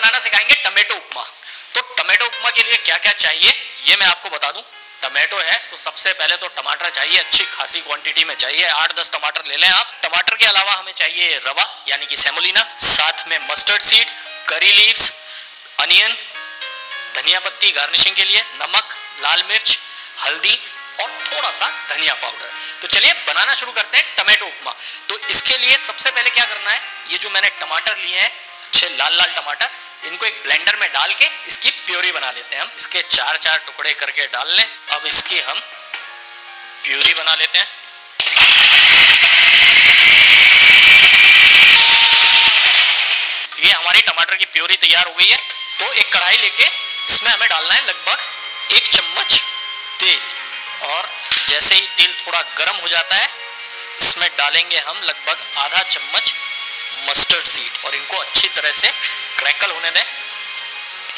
बनाना सिखाएँगे टमेटो उपमा। तो टमेटो उपमा के लिए क्या क्या चाहिए, ये मैं आपको बता दूँ। टमाटो है तो सबसे पहले तो टमाटर चाहिए, अच्छी खासी क्वांटिटी में चाहिए। आठ दस टमाटर ले लें आप। टमाटर के अलावा हमें चाहिए रवा, यानी कि सेमोलिना साथ में mustard seed curry leaves onion धनिया पत्ती गार्निशिंग के लिए नमक, लाल मिर्च, हल्दी और थोड़ा सा धनिया पाउडर तो चलिए, बनाना शुरू करते हैं टमाटो उपमा। तो इसके लिए सबसे पहले क्या करना है, ये जो मैंने टमाटर लिए हैं, अच्छे लाल लाल टमाटर इनको एक ब्लेंडर में डाल के इसकी प्योरी बना लेते हैं हम। इसके चार चार टुकड़े करके डाल लें। अब इसकी हम प्योरी बना लेते हैं। ये हमारी टमाटर की प्योरी तैयार हो गई है। तो एक कढ़ाई लेके इसमें हमें डालना है लगभग एक चम्मच तेल। और जैसे ही तेल थोड़ा गर्म हो जाता है, इसमें डालेंगे हम लगभग आधा चम्मच मस्टर्ड सीड। और इनको अच्छी तरह से क्रैकल होने दें।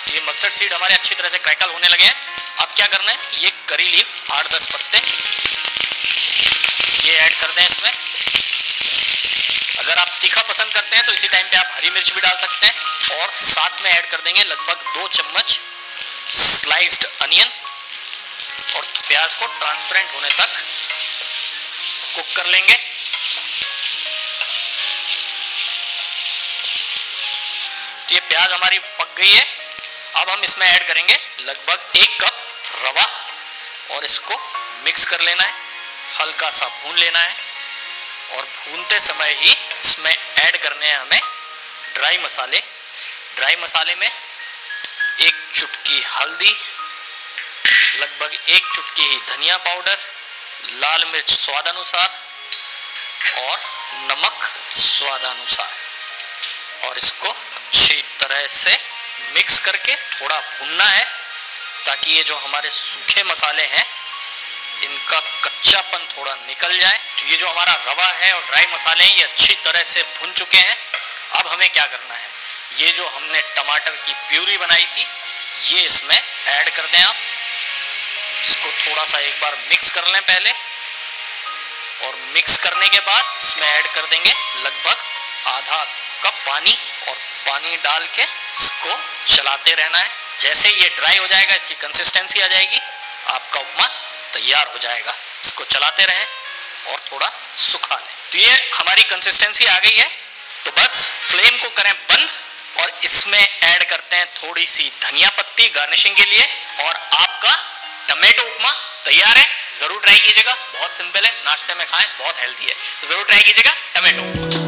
ये मस्टर्ड सीड हमारे अच्छी तरह से क्रैकल होने लगे हैं। अब क्या करना है? ये करी लीव आठ दस पत्ते। ये ऐड कर दें इसमें। अगर आप तीखा पसंद करते हैं तो इसी टाइम पे आप हरी मिर्च भी डाल सकते हैं। और साथ में ऐड कर देंगे लगभग दो चम्मच स्लाइस्ड अनियन और प्याज को ट्रांसपेरेंट होने तक कुक कर लेंगे। ये प्याज हमारी पक गई है। अब हम इसमें ऐड करेंगे लगभग एक कप रवा और इसको मिक्स कर लेना है। हल्का सा भून लेना है और भूनते समय ही इसमें ऐड करने हैं हमें ड्राई मसाले। ड्राई मसाले में एक चुटकी हल्दी, लगभग एक चुटकी ही धनिया पाउडर लाल मिर्च स्वादानुसार और नमक स्वादानुसार। और इसको अच्छी तरह से मिक्स करके थोड़ा भूनना है, ताकि ये जो हमारे सूखे मसाले हैं, इनका कच्चापन थोड़ा निकल जाए। तो ये जो हमारा रवा है और ड्राई मसाले हैं, ये अच्छी तरह से भुन चुके हैं। अब हमें क्या करना है? ये जो हमने टमाटर की प्यूरी बनाई थी, ये इसमें ऐड कर दें आप। इसको थोड़ा सा एक बार मिक्स कर लें पहले। और मिक्स करने के बाद इसमें ऐड कर देंगे लगभग आधा पानी और पानी डाल के इसको चलाते रहना है। जैसे ये ड्राई हो जाएगा, इसकी कंसिस्टेंसी आ जाएगी, आपका उपमा तैयार हो जाएगा। इसको चलाते रहें और थोड़ा सुखा लें। तो ये हमारी कंसिस्टेंसी आ गई है। तो बस फ्लेम को करें बंद और इसमें ऐड करते हैं थोड़ी सी धनिया पत्ती गार्निशिंग के लिए। और आपका टमेटो उपमा तैयार है। ज़रूर ट्राई कीजिएगा। बहुत सिंपल है। नाश्ते में खाएँ, बहुत हेल्दी है। तो ज़रूर ट्राई कीजिएगा। टमेटो